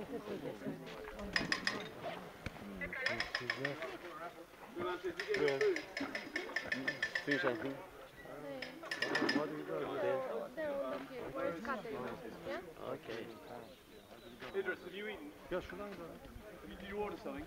Do you Yeah? Okay. Idris, have you eaten? Yes, sure. Did you order something?